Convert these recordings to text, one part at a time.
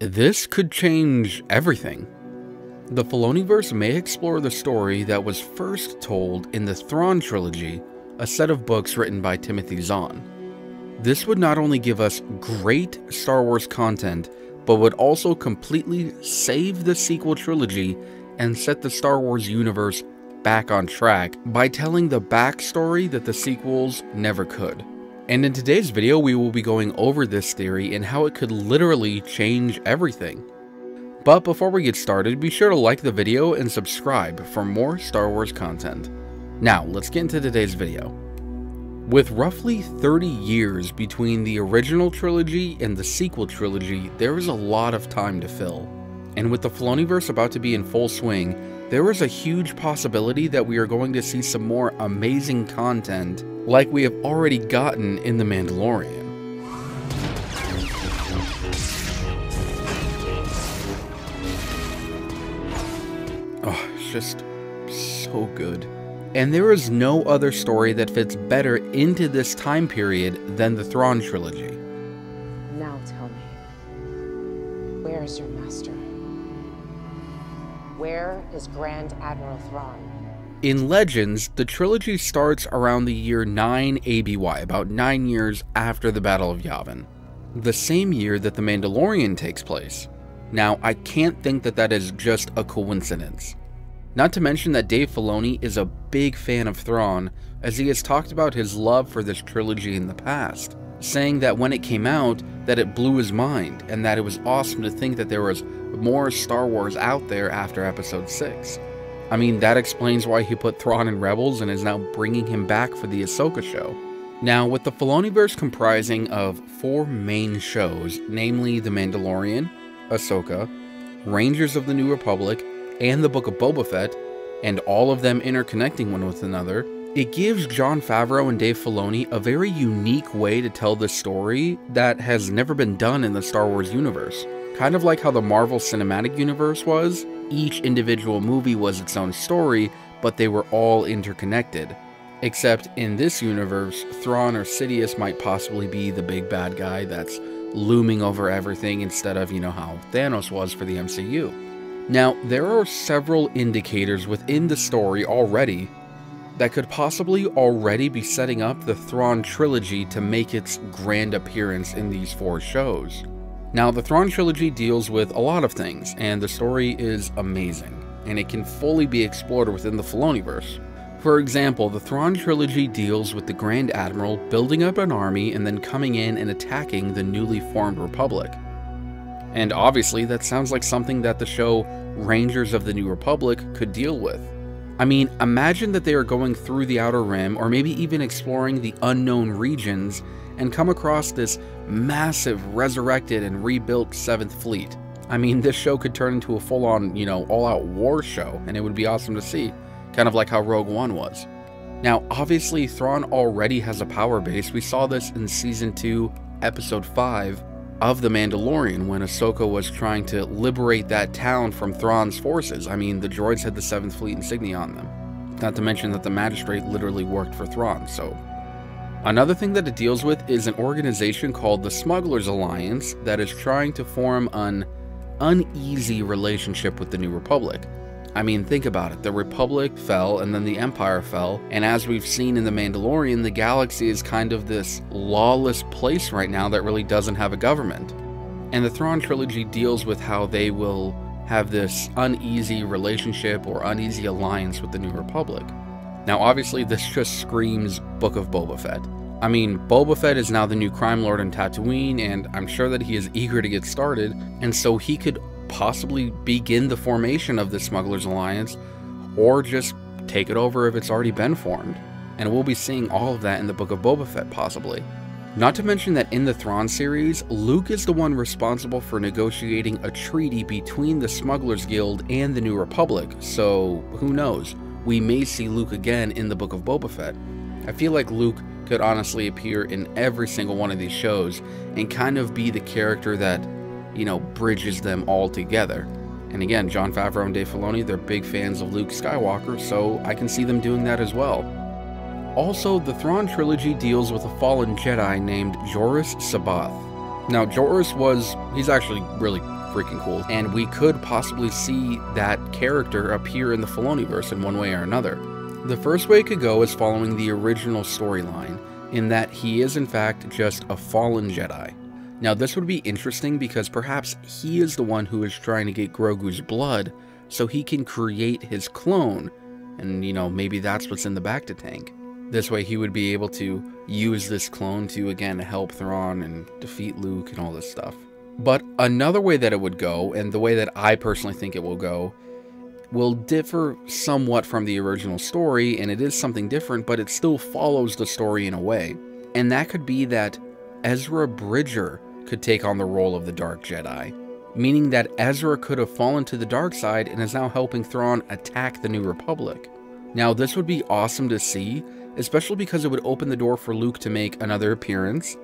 this could change everything. The Filoniverse may explore the story that was first told in the Thrawn trilogy, a set of books written by Timothy Zahn. This would not only give us great Star Wars content, but would also completely save the sequel trilogy and set the Star Wars universe back on track by telling the backstory that the sequels never could. And in today's video, we will be going over this theory and how it could literally change everything. But before we get started, be sure to like the video and subscribe for more Star Wars content. Now, let's get into today's video. With roughly 30 years between the original trilogy and the sequel trilogy, there is a lot of time to fill. And with the Filoniverse about to be in full swing, there is a huge possibility that we are going to see some more amazing content like we have already gotten in The Mandalorian. Oh, it's just so good. And there is no other story that fits better into this time period than the Thrawn trilogy. Now tell me, where is your master? Where is Grand Admiral Thrawn? In Legends, the trilogy starts around the year 9 ABY, about 9 years after the Battle of Yavin, the same year that The Mandalorian takes place. Now, I can't think that that is just a coincidence. Not to mention that Dave Filoni is a big fan of Thrawn, as he has talked about his love for this trilogy in the past, saying that when it came out, that it blew his mind, and that it was awesome to think that there was more Star Wars out there after Episode 6. I mean, that explains why he put Thrawn in Rebels and is now bringing him back for the Ahsoka show. Now, with the Filoniverse comprising of four main shows, namely The Mandalorian, Ahsoka, Rangers of the New Republic, and the Book of Boba Fett, and all of them interconnecting one with another, it gives Jon Favreau and Dave Filoni a very unique way to tell this story that has never been done in the Star Wars universe. Kind of like how the Marvel Cinematic Universe was, each individual movie was its own story, but they were all interconnected. Except in this universe, Thrawn or Sidious might possibly be the big bad guy that's looming over everything instead of, you know, how Thanos was for the MCU. Now, there are several indicators within the story already that could possibly already be setting up the Thrawn trilogy to make its grand appearance in these four shows. Now, the Thrawn trilogy deals with a lot of things, and the story is amazing, and it can fully be explored within the Filoniverse. For example, the Thrawn trilogy deals with the Grand Admiral building up an army and then coming in and attacking the newly formed Republic. And obviously, that sounds like something that the show Rangers of the New Republic could deal with. I mean, imagine that they are going through the Outer Rim, or maybe even exploring the unknown regions, and come across this massive, resurrected, and rebuilt 7th Fleet. I mean, this show could turn into a full on, you know, all out war show, and it would be awesome to see, kind of like how Rogue One was. Now, obviously, Thrawn already has a power base. We saw this in Season 2, Episode 5 of The Mandalorian when Ahsoka was trying to liberate that town from Thrawn's forces. I mean, the droids had the 7th Fleet insignia on them. Not to mention that the Magistrate literally worked for Thrawn, so Another thing that it deals with is an organization called the Smugglers Alliance that is trying to form an uneasy relationship with the New Republic. I mean, think about it. The Republic fell and then the Empire fell, and as we've seen in The Mandalorian, the galaxy is kind of this lawless place right now that really doesn't have a government. And the Thrawn trilogy deals with how they will have this uneasy relationship or uneasy alliance with the New Republic. Now, obviously, this just screams Book of Boba Fett. I mean, Boba Fett is now the new crime lord in Tatooine, and I'm sure that he is eager to get started, and so he could possibly begin the formation of the Smugglers Alliance, or just take it over if it's already been formed. And we'll be seeing all of that in the Book of Boba Fett, possibly. Not to mention that in the Thrawn series, Luke is the one responsible for negotiating a treaty between the Smugglers Guild and the New Republic, so who knows? we may see Luke again in the Book of Boba Fett. I feel like Luke could honestly appear in every single one of these shows and kind of be the character that, you know, bridges them all together. And again, Jon Favreau and Dave Filoni, they're big fans of Luke Skywalker, so I can see them doing that as well. Also, the Thrawn trilogy deals with a fallen Jedi named Joruus C'baoth. Now, Joris was, he's actually really freaking cool. And we could possibly see that character appear in the Filoniverse in one way or another. The first way it could go is following the original storyline, in that he is in fact just a fallen Jedi. Now this would be interesting because perhaps he is the one who is trying to get Grogu's blood so he can create his clone, and you know, maybe that's what's in the bacta tank. This way he would be able to use this clone to again help Thrawn and defeat Luke and all this stuff. But another way that it would go, and the way that I personally think it will go, will differ somewhat from the original story, and it is something different, but it still follows the story in a way. And that could be that Ezra Bridger could take on the role of the Dark Jedi, meaning that Ezra could have fallen to the dark side and is now helping Thrawn attack the New Republic. Now, this would be awesome to see, especially because it would open the door for Luke to make another appearance,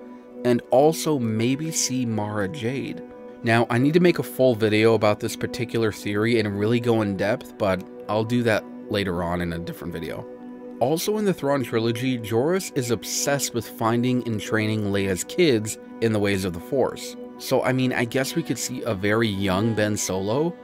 and also maybe see Mara Jade. Now, I need to make a full video about this particular theory and really go in depth, but I'll do that later on in a different video. Also in the Thrawn trilogy, Joruus is obsessed with finding and training Leia's kids in the ways of the Force. So, I mean, I guess we could see a very young Ben Solo,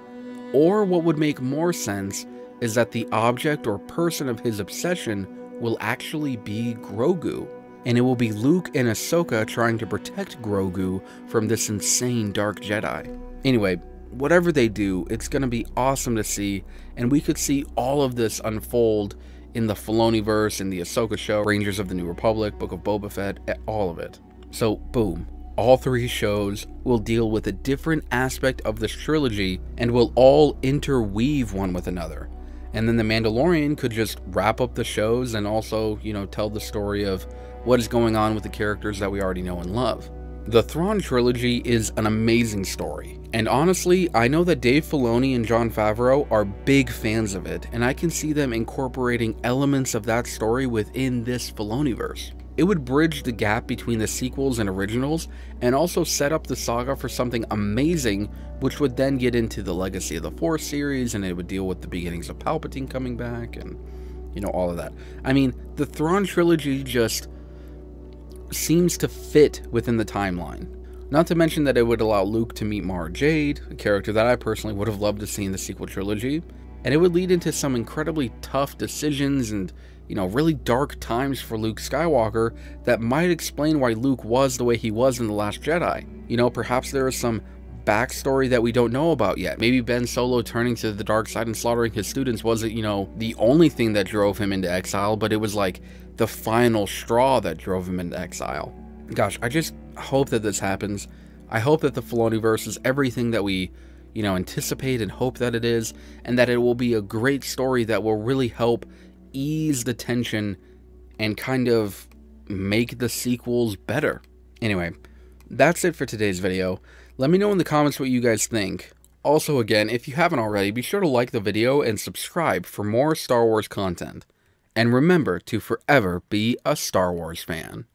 or what would make more sense is that the object or person of his obsession will actually be Grogu and it will be Luke and Ahsoka trying to protect Grogu from this insane Dark Jedi. Anyway, whatever they do, it's going to be awesome to see, and we could see all of this unfold in the Filoniverse, in the Ahsoka show, Rangers of the New Republic, Book of Boba Fett, all of it. So, boom. All three shows will deal with a different aspect of this trilogy and will all interweave one with another. And then The Mandalorian could just wrap up the shows and also, you know, tell the story of what is going on with the characters that we already know and love. The Thrawn trilogy is an amazing story, and honestly, I know that Dave Filoni and Jon Favreau are big fans of it, and I can see them incorporating elements of that story within this Filoniverse. It would bridge the gap between the sequels and originals, and also set up the saga for something amazing, which would then get into the Legacy of the Force series, and it would deal with the beginnings of Palpatine coming back, and, you know, all of that. I mean, the Thrawn trilogy just seems to fit within the timeline. Not to mention that it would allow Luke to meet Mara Jade, a character that I personally would have loved to see in the sequel trilogy, and it would lead into some incredibly tough decisions and, you know, really dark times for Luke Skywalker that might explain why Luke was the way he was in The Last Jedi. You know, perhaps there is some backstory that we don't know about yet. Maybe Ben Solo turning to the dark side and slaughtering his students wasn't, you know, the only thing that drove him into exile, but it was like the final straw that drove him into exile. Gosh, I just hope that this happens. I hope that the Filoniverse is everything that we, you know, anticipate and hope that it is, and that it will be a great story that will really help ease the tension and kind of make the sequels better. Anyway, that's it for today's video. Let me know in the comments what you guys think. Also again, if you haven't already, be sure to like the video and subscribe for more Star Wars content. And remember to forever be a Star Wars fan.